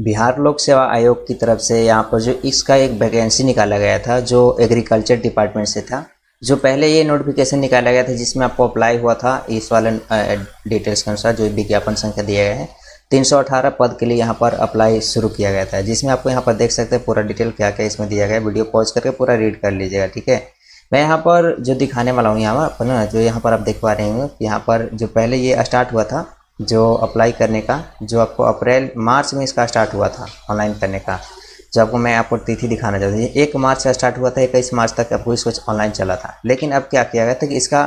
बिहार लोक सेवा आयोग की तरफ़ से यहाँ पर जो इसका एक वैकेंसी निकाला गया था, जो एग्रीकल्चर डिपार्टमेंट से था, जो पहले ये नोटिफिकेशन निकाला गया था जिसमें आपको अप्लाई हुआ था, इस वाले डिटेल्स के अनुसार जो विज्ञापन संख्या दिया गया है 318 पद के लिए यहाँ पर अप्लाई शुरू किया गया था। जिसमें आपको यहाँ पर देख सकते हैं पूरा डिटेल क्या क्या इसमें दिया गया वीडियो पॉज करके पूरा रीड कर लीजिएगा, ठीक है? मैं यहाँ पर जो दिखाने वाला हूँ यहाँ पर ना जो यहाँ पर आप देख पा रहे हैं यहाँ पर जो पहले ये स्टार्ट हुआ था जो अप्लाई करने का जो आपको अप्रैल मार्च में इसका स्टार्ट हुआ था ऑनलाइन करने का। जो आपको मैं आपको तिथि दिखाना चाहता हूँ एक मार्च का स्टार्ट हुआ था इक्कीस मार्च तक आपको इसको ऑनलाइन चला था। लेकिन अब क्या किया गया था कि इसका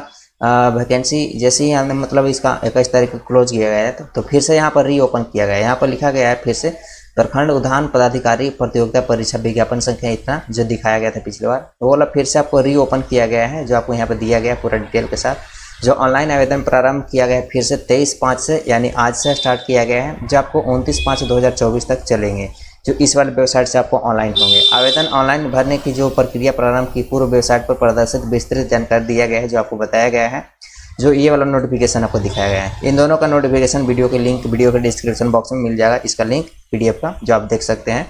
वैकेंसी जैसे ही हमने मतलब इसका इक्कीस तारीख को क्लोज किया गया है तो, तो फिर से यहाँ पर रीओपन किया गया है। यहाँ पर लिखा गया है फिर से प्रखंड उद्यान पदाधिकारी प्रतियोगिता परीक्षा विज्ञापन संख्या इतना जो दिखाया गया था पिछली बार वो वाला फिर से आपको रीओपन किया गया है जो आपको यहाँ पर दिया गया पूरा डिटेल के साथ। जो ऑनलाइन आवेदन प्रारंभ किया गया है, फिर से तेईस पाँच से, यानी आज से स्टार्ट किया गया है, जो आपको उनतीस पाँच दो तक चलेंगे, जो इस वाले वेबसाइट से आपको ऑनलाइन होंगे। आवेदन ऑनलाइन भरने की जो प्रक्रिया प्रारंभ की, पूर्व वेबसाइट पर प्रदर्शित विस्तृत जानकारी दिया गया है, जो आपको बताया गया है, जो ये वाला नोटिफिकेशन आपको दिखाया गया है। इन दोनों का नोटिफिकेशन वीडियो के लिंक वीडियो के डिस्क्रिप्शन बॉक्स में मिल जाएगा, इसका लिंक पीडीएफ का, जो आप देख सकते हैं।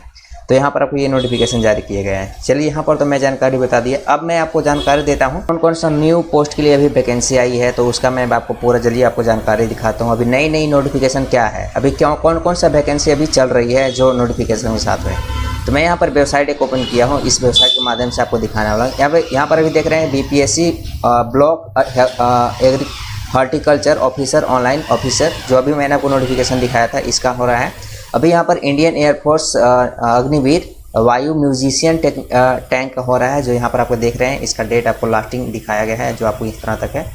तो यहाँ पर आपको ये नोटिफिकेशन जारी किए गए हैं। चलिए यहाँ पर तो मैं जानकारी बता दी अब मैं आपको जानकारी देता हूँ कौन कौन सा न्यू पोस्ट के लिए अभी वैकेंसी आई है तो उसका मैं आपको पूरा जल्दी आपको जानकारी दिखाता हूँ। अभी नई नई नोटिफिकेशन क्या है? अभी क्यों कौन कौन सा वैकेंसी अभी चल रही है जो नोटिफिकेशन के साथ में तो मैं यहाँ पर वेबसाइट एक ओपन किया हूँ। इस वेबसाइट के माध्यम से आपको दिखाने वाला यहाँ पर यहाँ पर अभी देख रहे हैं B P S C block agri horticulture officer online officer जो अभी मैंने आपको नोटिफिकेशन दिखाया था, इसका हो रहा है। अभी यहाँ पर इंडियन एयरफोर्स अग्निवीर, वायु म्यूजिशियन टैंक हो रहा है, जो यहाँ पर आपको देख रहे हैं। इसका डेट आपको लास्टिंग दिखाया गया है, जो आपको इस तरह तक है,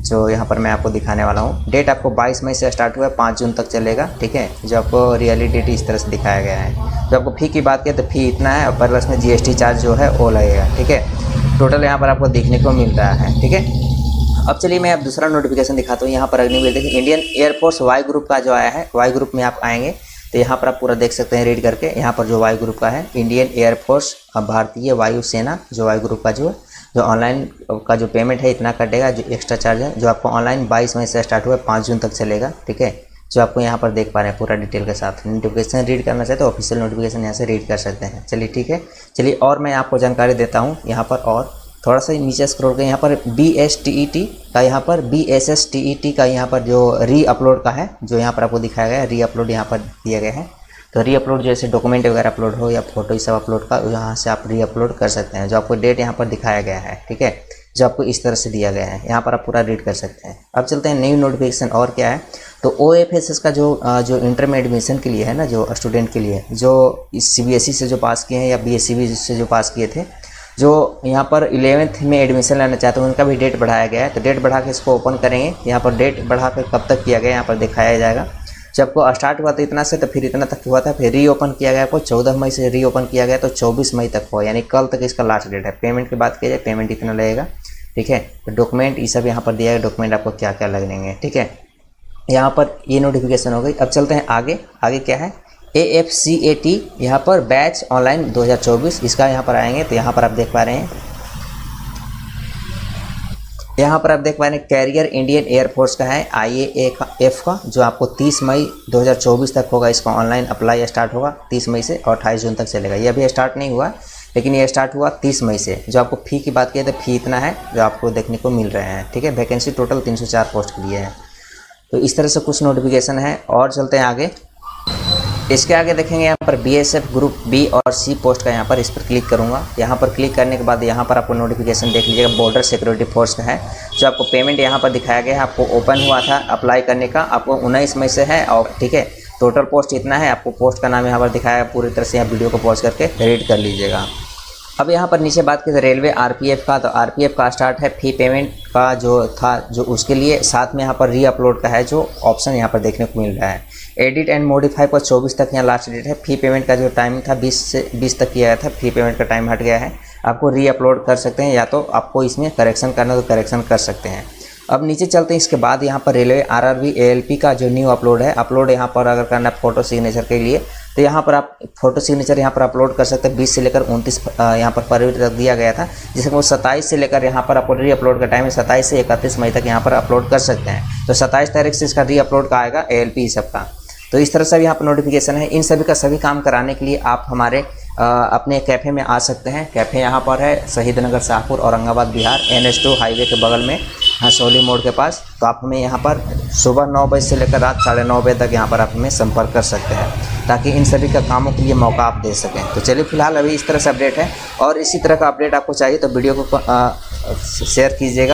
जो यहाँ पर मैं आपको दिखाने वाला हूँ। डेट आपको 22 मई से स्टार्ट हुआ है, पाँच जून तक चलेगा, ठीक है? जो आपको रियली डेट इस तरह से दिखाया गया है। जो आपको फ़ी की बात करें तो फ़ी इतना है और प्लस में जीएसटी चार्ज जो है, वो लगेगा, ठीक है? टोटल यहाँ पर आपको देखने को मिल रहा है, ठीक है? अब चलिए मैं अब दूसरा नोटिफिकेशन दिखाता हूँ। यहाँ पर अग्निवीर, देखिए इंडियन एयरफोर्स वाई ग्रुप का जो आया है वाई ग्रुप में आप आएँगे। तो यहाँ पर आप पूरा देख सकते हैं रीड करके। यहाँ पर जो वायु ग्रुप का है इंडियन एयरफोर्स भारतीय वायुसेना, जो वायु ग्रुप का जो है, जो ऑनलाइन का जो पेमेंट है, इतना कटेगा, जो एक्स्ट्रा चार्ज है, जो आपको ऑनलाइन बाईस मई से स्टार्ट हुआ है, पाँच जून तक चलेगा, ठीक है? जो आपको यहाँ पर देख पा रहे हैं पूरा डिटेल के साथ। नोटिफिकेशन रीड करना चाहते तो ऑफिशियल नोटिफिकेशन यहाँ से रीड कर सकते हैं। चलिए, ठीक है? चलिए, और मैं आपको जानकारी देता हूँ यहाँ पर और। थोड़ा सा नीचे स्क्रॉल कर, यहाँ पर B S T E T का यहाँ पर B S S T E T का यहाँ पर जो री अपलोड का है, जो यहाँ पर आपको दिखाया गया है री अपलोड यहाँ पर दिया गया है। तो री अपलोड जैसे डॉक्यूमेंट वगैरह अपलोड हो या फ़ोटो सब अपलोड का, यहाँ से आप री अपलोड कर सकते हैं, जो आपको डेट यहाँ पर दिखाया गया है, ठीक है? जो आपको इस तरह से दिया गया है, यहाँ पर आप पूरा रीड कर सकते हैं। अब चलते हैं न्यू नोटिफिकेशन और क्या है? तो ओ एफ़ एस एस का जो जो इंटर में एडमिशन के लिए है ना, जो स्टूडेंट के लिए, जो सी बी एस ई से जो पास किए हैं या बी एस सी बी से जो पास किए थे जो यहाँ पर इलेवेंथ में एडमिशन लेना चाहते हैं, उनका भी डेट बढ़ाया गया है। तो डेट बढ़ा के इसको ओपन करेंगे। यहाँ पर डेट बढ़ा कर कब तक किया गया, यहाँ पर दिखाया जाएगा। जब को स्टार्ट हुआ था इतना से तो फिर इतना तक हुआ था, फिर रीओपन किया गया। आपको चौदह मई से रीओपन किया गया तो चौबीस मई तक हुआ। यानी कल तक इसका लास्ट डेट है। पेमेंट की बात की जाए पेमेंट इतना लगेगा। ठीक है? तो डॉक्यूमेंट ये सब यहाँ पर दिया गया। डॉक्यूमेंट आपको क्या क्या लगेंगे ठीक है? यहाँ पर ये नोटिफिकेशन हो गई। अब चलते हैं आगे। आगे क्या है? A F C A T यहाँ पर बैच ऑनलाइन 2024 इसका यहाँ पर आएँगे तो यहाँ पर आप देख पा रहे हैं। यहाँ पर आप देख पा रहे हैं कैरियर इंडियन एयरफोर्स का है आई ए एफ़ का जो आपको 30 मई 2024 तक होगा, इसका ऑनलाइन अप्लाई स्टार्ट होगा 30 मई से और अट्ठाईस जून तक चलेगा। ये अभी स्टार्ट नहीं हुआ, लेकिन ये स्टार्ट हुआ 30 मई से। जो आपको फ़ी की बात किया तो फ़ी इतना है, जो आपको देखने को मिल रहे हैं, ठीक है? वैकेंसी टोटल 304 पोस्ट के लिए है। तो इस तरह से कुछ नोटिफिकेशन है, और चलते हैं आगे। इसके आगे देखेंगे यहाँ पर B S F group B और सी पोस्ट का यहाँ पर इस पर क्लिक करूँगा। यहाँ पर क्लिक करने के बाद यहाँ पर आपको नोटिफिकेशन देख लीजिएगा बॉर्डर सिक्योरिटी फोर्स का है। जो आपको पेमेंट यहाँ पर दिखाया गया है, आपको ओपन हुआ था अप्लाई करने का, आपको उन्नीस मई से है और ठीक है टोटल पोस्ट इतना है, आपको पोस्ट का नाम यहाँ पर दिखाया पूरी तरह से यहाँ वीडियो को पॉज करके रीड कर लीजिएगा। अब यहाँ पर नीचे बात की रेलवे आरपीएफ का। तो आरपीएफ का स्टार्ट है फ़ी पेमेंट का जो था, जो उसके लिए साथ में यहाँ पर री अपलोड का है, जो ऑप्शन यहाँ पर देखने को मिल रहा है। एडिट एंड मॉडिफाई पर 24 तक यहाँ लास्ट डेट है। फ़ी पेमेंट का जो टाइम था 20 से 20 तक किया गया था। फ़ी पेमेंट का टाइम हट गया है। आपको री अपलोड कर सकते हैं या तो आपको इसमें करेक्शन करना तो करेक्शन कर सकते हैं। अब नीचे चलते हैं, इसके बाद यहाँ पर रेलवे आर आर बी का जो न्यू अपलोड है अपलोड यहाँ पर अगर करना है फ़ोटो सिग्नेचर के लिए तो यहाँ पर आप फ़ोटो सिग्नेचर यहाँ पर अपलोड कर सकते हैं। बीस से लेकर उनतीस यहाँ पर फरवरी तक दिया गया था जिसमें वो सत्ताईस से लेकर यहाँ पर अपलोड री अपलोड का टाइम है सत्ताईस से इकतीस मई तक यहाँ पर अपलोड कर सकते हैं। तो सत्ताईस तारीख से इसका री अपलोड का आएगा ए एल पी सबका। तो इस तरह से यहाँ पर नोटिफिकेशन है। इन सभी का सभी काम कराने के लिए आप हमारे अपने कैफ़े में आ सकते हैं। कैफ़े यहाँ पर है Shahid Nagar Shahpur, Aurangabad, Bihar N H two highway के बगल में, हसौली मोड़ के पास। तो आप हमें यहाँ पर सुबह नौ बजे से लेकर रात साढ़े नौ बजे तक यहाँ पर आप हमें संपर्क कर सकते हैं, ताकि इन सभी का कामों के लिए मौका आप दे सकें। तो चलिए, फ़िलहाल अभी इस तरह से अपडेट है, और इसी तरह का अपडेट आपको चाहिए तो वीडियो को शेयर कीजिएगा।